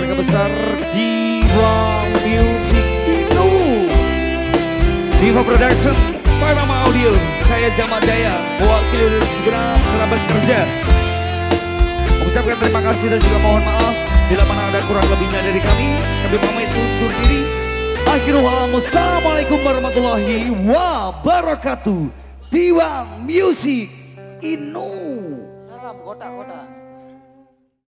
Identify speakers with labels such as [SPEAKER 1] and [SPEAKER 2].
[SPEAKER 1] keluarga besar di Wrong Music Indo Diva Production Pak Mama Audio. Saya Jamal Jaya Wakil segera kerabat kerja. Ucapkan terima kasih dan juga mohon maaf Bila mana ada kurang lebihnya dari kami. Kami pamit undur diri. Akhirul Assalamualaikum warahmatullahi wabarakatuh. Diva Music Inu.
[SPEAKER 2] Salam kota-kota.